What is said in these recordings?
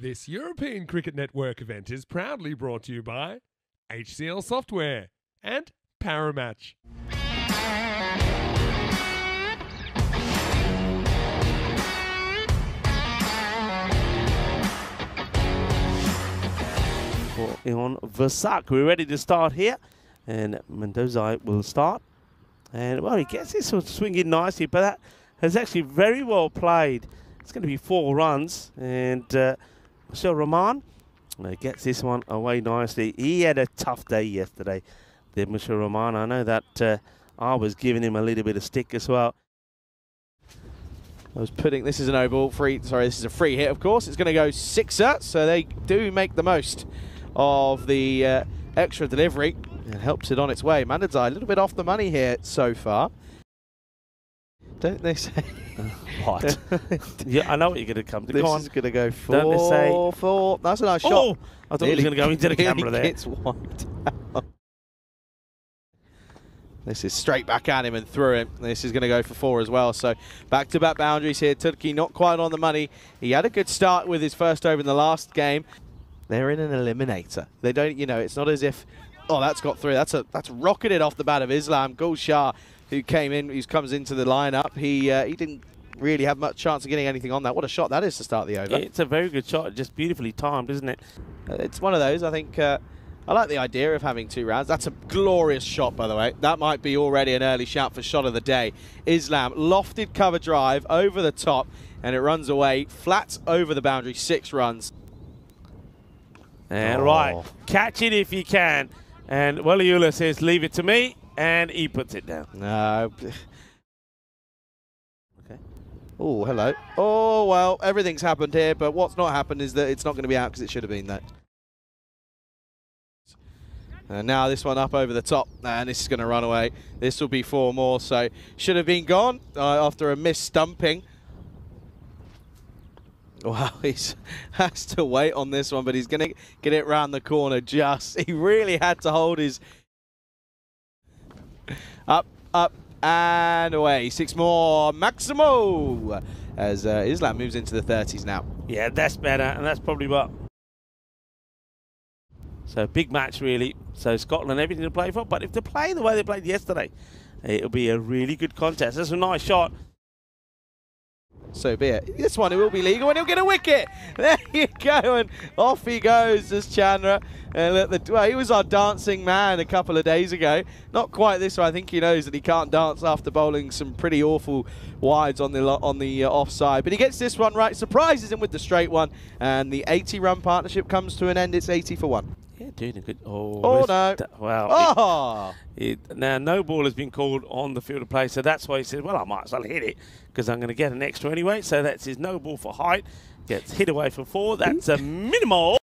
This European Cricket Network event is proudly brought to you by HCL Software and Paramatch. for Ion Versak. We're ready to start here, and Mendoza will start. And well, he gets this swinging nicely, but that has actually very well played. It's going to be four runs, and uh, Michel Roman uh, gets this one away nicely. He had a tough day yesterday, did Michel Roman. I know that uh, I was giving him a little bit of stick as well. I was putting this is an oval free. Sorry, this is a free hit. Of course, it's going to go sixer, so they do make the most of the uh, extra delivery and helps it on its way. Mandadzai a little bit off the money here so far. Don't they say? What? yeah, I know what you're going to come to. this Go on. is going to go for Don't they say- four. That's a nice oh, shot. Oh, I thought he was going to go into the nearly camera there. Gets one down. This is straight back at him and through him. This is going to go for four as well. So back-to-back boundaries here. Turkey not quite on the money. He had a good start with his first over in the last game. They're in an eliminator. They don't, you know, it's not as if, oh, that's got through. That's a that's rocketed off the bat of Islam. Gul Shah, who came in, who comes into the lineup, he uh, he didn't really have much chance of getting anything on that. What a shot that is to start the over. It's a very good shot, just beautifully timed, isn't it? Uh, It's one of those. I think uh, I like the idea of having two rounds. That's a glorious shot, by the way. That might be already an early shout for shot of the day. Islam lofted cover drive over the top, and it runs away flat over the boundary. Six runs. And Oh. right, catch it if you can. And Waliula says, leave it to me, and he puts it down. No. Okay. Oh, hello. Oh, well, everything's happened here, but what's not happened is that it's not going to be out because it should have been that. And now this one up over the top, and this is going to run away. This will be four more, so should have been gone uh, after a missed stumping. Wow, he has to wait on this one, but he's going to get it round the corner just. He really had to hold his... Up, up, and away. Six more. Maximo! As uh, Islam moves into the 30s now. Yeah, that's better, and that's probably what. So big match, really. So Scotland, everything to play for. But if they play the way they played yesterday, it'll be a really good contest. That's a nice shot. So be it. This one it will be legal and he'll get a wicket. There you go. And off he goes as Chandra. And look, the, well, he was our dancing man a couple of days ago. Not quite this one. I think he knows that he can't dance after bowling some pretty awful wides on the on the uh, offside. But he gets this one right. Surprises him with the straight one. And the 80 run partnership comes to an end. It's 80 for one. Yeah, doing a good. Oh, Oh, no. that- Well, Oh! it, it, now no ball has been called on the field of play, so that's why he said, "Well, I might as well hit it because I'm going to get an extra anyway." So that's his no ball for height. Gets hit away for four. That's a minimal.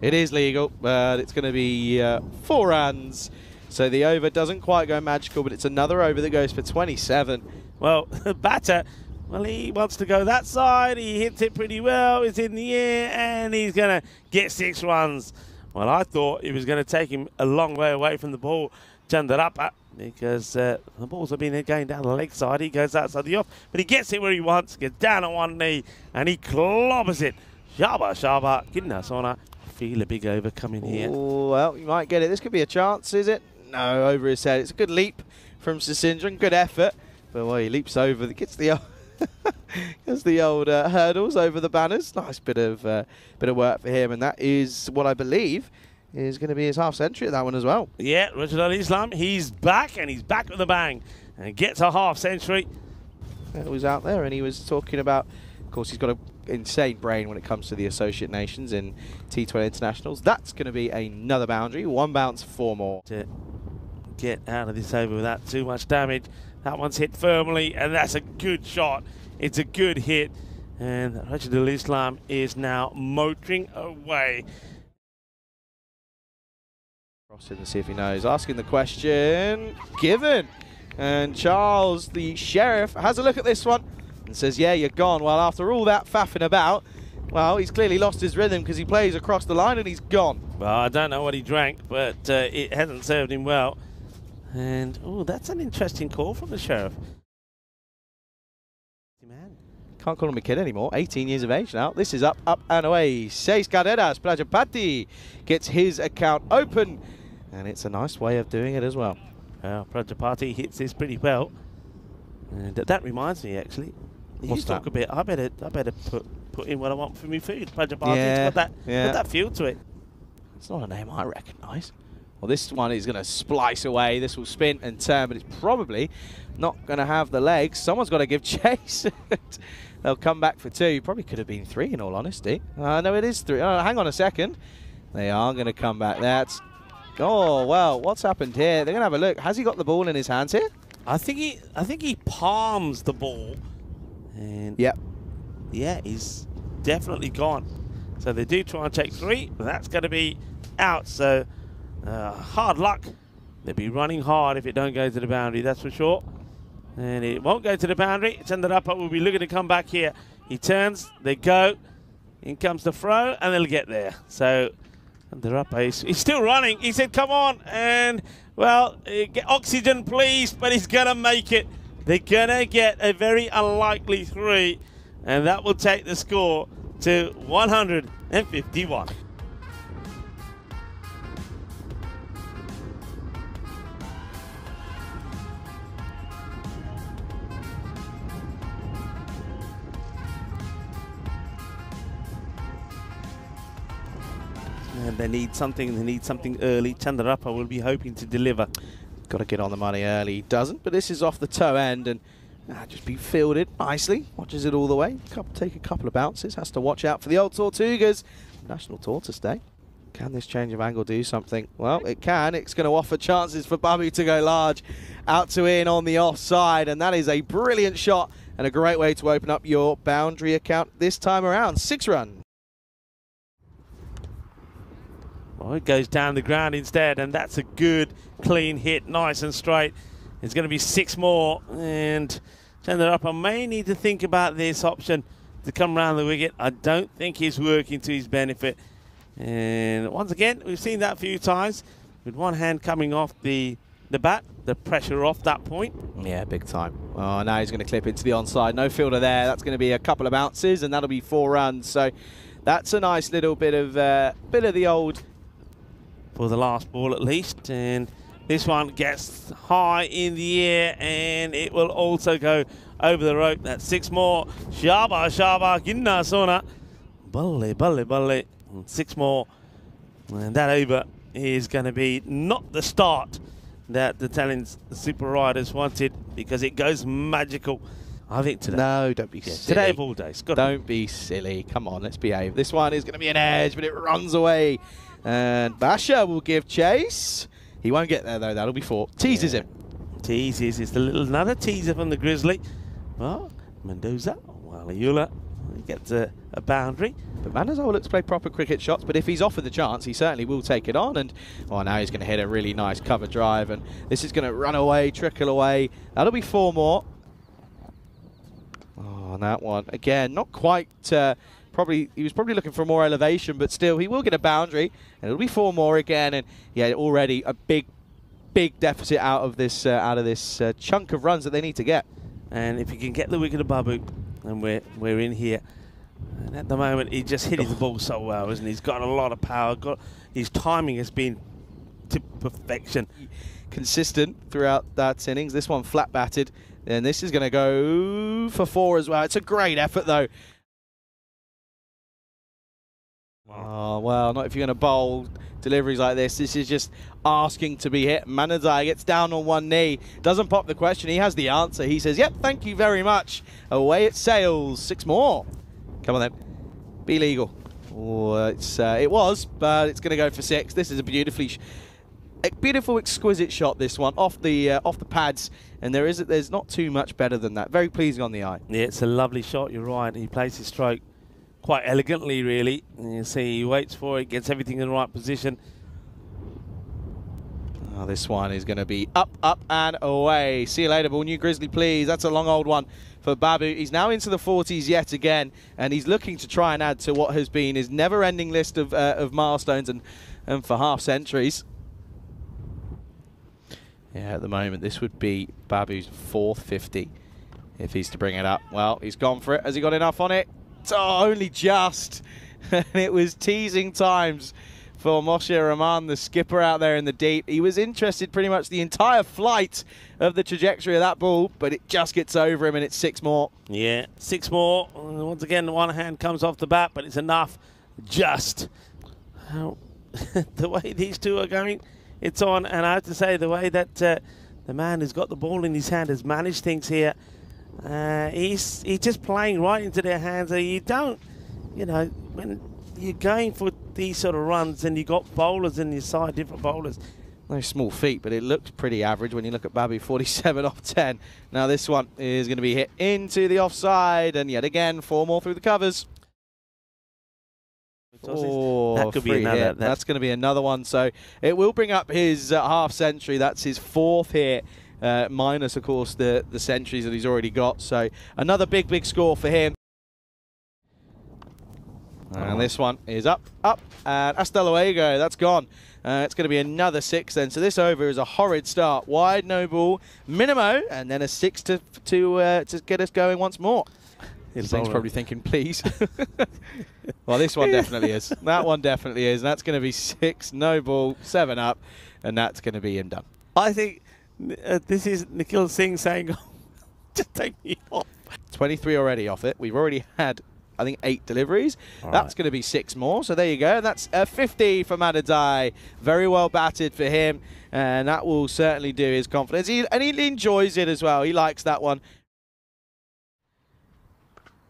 It is legal, but it's going to be uh, four runs. So the over doesn't quite go magical, but it's another over that goes for 27. Well, the batter, well, he wants to go that side. He hits it pretty well. It's in the air, and he's going to get six runs. Well, I thought it was going to take him a long way away from the ball, Chandarapa, because uh, the balls have been going down the leg side. He goes outside the off, but he gets it where he wants, gets down on one knee, and he clobbers it. Shaba, Shaba, Gidnasona. Feel a big over coming here. Oh, well, you might get it. This could be a chance, is it? No, over his head. It's a good leap from Sasindran. Good effort. But well, he leaps over. Gets the gets the old uh, hurdles over the banners. Nice bit of uh, bit of work for him, and that is what I believe is going to be his half century at that one as well. Yeah, Rashidul Islam, he's back, and he's back with a bang, and gets a half century. It was out there, and he was talking about. Of course, he's got an insane brain when it comes to the associate nations in T20 internationals. That's going to be another boundary. One bounce, four more. to get out of this over without too much damage. That one's hit firmly, and that's a good shot. It's a good hit. And Rashidul Islam is now motoring away. Crossing to see if he knows. Asking the question. Given. And Charles, the sheriff, has a look at this one and says, Yeah, you're gone. Well, after all that faffing about, well, he's clearly lost his rhythm because he plays across the line and he's gone. Well, I don't know what he drank, but uh, it hasn't served him well. And, oh, that's an interesting call from the sheriff. Man, can't call him a kid anymore. 18 years of age now. This is up, up and away. Seis carreras. Prajapati gets his account open. And it's a nice way of doing it as well. Well, Prajapati hits this pretty well. And that reminds me, actually. What's you talk a bit. I better, I better put put in what I want for my food. Prajapati, Yeah, got that, yeah. got that feel to it. It's not a name I recognise. Well, this one is going to splice away. This will spin and turn, but it's probably not going to have the legs. Someone's got to give chase. They'll come back for two. Probably could have been three, in all honesty. Uh, no, it is three. Oh, hang on a second. They are going to come back. That's. Oh well, what's happened here? They're going to have a look. Has he got the ball in his hands here? I think he, I think he palms the ball, and Yep. yeah, he's definitely gone. So they do try and take three, but that's going to be out. So uh, hard luck. They'll be running hard if it don't go to the boundary, that's for sure. And it won't go to the boundary. It's ended up. but We'll be looking to come back here. He turns. They go. In comes the throw, and they'll get there. So they're up. He's, he's still running. He said, "Come on!" And well, uh, get oxygen, please. But he's gonna make it. They're gonna get a very unlikely three, and that will take the score to 151. And they need something. They need something early. Chandarappa will be hoping to deliver. Got to get on the money early. He doesn't, but this is off the toe end and ah, just be fielded nicely. Watches it all the way. Couple, take a couple of bounces. Has to watch out for the old Tortugas. National Tortoise Day. Can this change of angle do something? Well, it can. It's going to offer chances for Babu to go large. Out to in on the offside, and that is a brilliant shot and a great way to open up your boundary account this time around. Six run. Well, it goes down the ground instead, and that's a good, clean hit, nice and straight. It's going to be six more, and Chandarappa may need to think about this option to come round the wicket. I don't think he's working to his benefit. And once again, we've seen that a few times with one hand coming off the the bat, the pressure off that point. Yeah, big time. Oh, now he's going to clip into the onside. No fielder there. That's going to be a couple of bounces, and that'll be four runs. So that's a nice little bit of uh, bit of the old. For the last ball at least. And this one gets high in the air and it will also go over the rope. That's six more. Shaba, Shaba, Ginna, Sona. Balle, balle, balle. Six more. And that over is going to be not the start that the Talents Super Riders wanted because it goes magical. I think today. No, don't be silly. today of all days. Don't be silly. Come on, let's behave. This one is going to be an edge, but it runs away. And Basha will give chase. He won't get there, though. That'll be four. Teases Yeah. him. Teases. It's a little another teaser from the Grizzly. Well, Mendoza, Waliula, he gets a, a boundary. But Madadzai looks to play proper cricket shots, but if he's offered the chance, he certainly will take it on. And oh, now he's going to hit a really nice cover drive, and this is going to run away, trickle away. That'll be four more. Oh, and that one again, not quite. Uh, probably he was probably looking for more elevation, but still he will get a boundary, and it'll be four more again. And yeah, already a big, big deficit out of this uh, out of this uh, chunk of runs that they need to get. And if he can get the wicket of Babu, and we're, we're in here. And at the moment, he just hitting the ball so well, isn't he? He's got a lot of power. Got His timing has been to perfection. consistent throughout that innings. This one flat batted, and this is going to go for four as well. It's a great effort though. Oh well, not if you're going to bowl deliveries like this. This is just asking to be hit. Madadzai gets down on one knee, doesn't pop the question. He has the answer. He says, "Yep, thank you very much." Away it sails. Six more. Come on then, be legal. Oh, it's uh, it was, but it's going to go for six. This is a beautifully. Sh- a beautiful, exquisite shot. This one off the uh, off the pads, and there is there's not too much better than that. Very pleasing on the eye. Yeah, it's a lovely shot. You're right. He plays his stroke quite elegantly, really. And you see, he waits for it, gets everything in the right position. Oh, this one is going to be up, up and away. See you later, ball. New Grizzly, please. That's a long old one for Babu. He's now into the 40s yet again, and he's looking to try and add to what has been his never-ending list of uh, of milestones and and for half centuries. Yeah, at the moment, this would be Babu's fourth 50. if he's to bring it up. Well, he's gone for it. Has he got enough on it? Oh, only just. and it was teasing times for Moshe Rahman, the skipper out there in the deep. He was interested pretty much the entire flight of the trajectory of that ball, but it just gets over him and it's six more. Yeah, six more. Once again, one hand comes off the bat, but it's enough. Just the way these two are going, it's on. And I have to say, the way that uh, the man who's got the ball in his hand has managed things here, uh, he's he's just playing right into their hands. You don't, you know, when you're going for these sort of runs and you got bowlers in your side, different bowlers. No small feat, but it looks pretty average when you look at Babu, 47 off 10. Now this one is going to be hit into the offside, and yet again, four more through the covers. Oh, that could be another. Hit. That's going to be another one. So it will bring up his uh, half century. That's his fourth hit, uh, minus of course the the centuries that he's already got. So another big big score for him. And this one is up, up, and hasta luego. That's gone. Uh, it's going to be another six then. So this over is a horrid start. Wide, no ball, Minimo, and then a six to to uh, to get us going once more. Zane's probably thinking, please. well, this one definitely is. That one definitely is. And that's going to be six, no ball, seven up, and that's going to be him done. I think uh, this is Nikhil Singh saying, just take me off. 23 already off it. We've already had I think, eight deliveries. All That's right. going to be six more. So there you go. That's a 50 for Madadzai. Very well batted for him. And that will certainly do his confidence. He, and he enjoys it as well. He likes that one.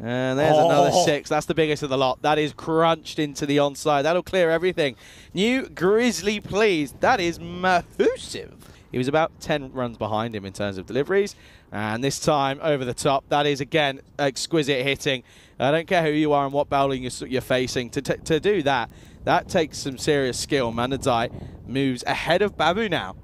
And there's oh. another six. That's the biggest of the lot. That is crunched into the onside. That'll clear everything. New Grizzly, please. That is massive. He was about 10 runs behind him in terms of deliveries. And this time, over the top. That is, again, exquisite hitting. I don't care who you are and what bowling you're, facing. To, to do that, that takes some serious skill. Madadzai moves ahead of Babu now.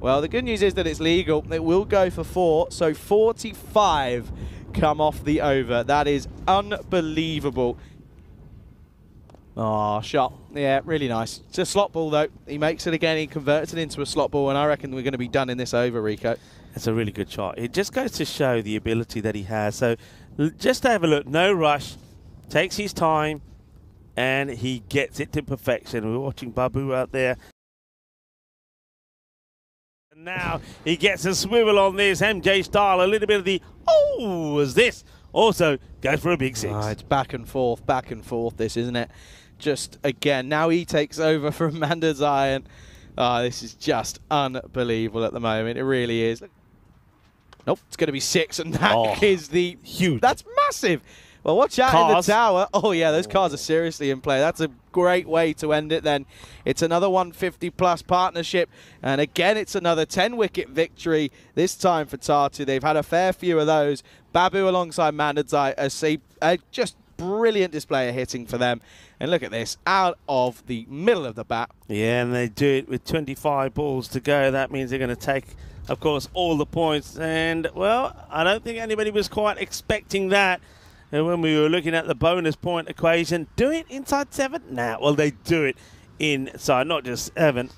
Well, the good news is that it's legal. It will go for four, so 45 come off the over. That is unbelievable. Oh, shot. Yeah, really nice. It's a slot ball, though. He makes it again. He converts it into a slot ball, and I reckon we're going to be done in this over, Rico. It's a really good shot. It just goes to show the ability that he has. So just have a look. No rush. Takes his time, and he gets it to perfection. We're watching Babu out there. And now he gets a swivel on this MJ style. A little bit of the, oh, was this. Also goes for a big six. Oh, it's back and forth, back and forth, this, isn't it? Just again, now he takes over from Madadzai. And oh, ah, this is just unbelievable at the moment. It really is. Nope, it's going to be six, and that oh, is the huge. That's massive. Well, watch out cars. in the tower. Oh, yeah, those cars are oh. seriously in play. That's a great way to end it then. It's another 150 plus partnership. And again, it's another 10 wicket victory, this time for Tartu. They've had a fair few of those. Babu alongside Madadzai, a, a uh, just brilliant display of hitting for them. And look at this, out of the middle of the bat. Yeah, and they do it with 25 balls to go. That means they're going to take, of course, all the points. And, well, I don't think anybody was quite expecting that. And when we were looking at the bonus point equation, do it inside seven? Nah, well, they do it inside, not just seven,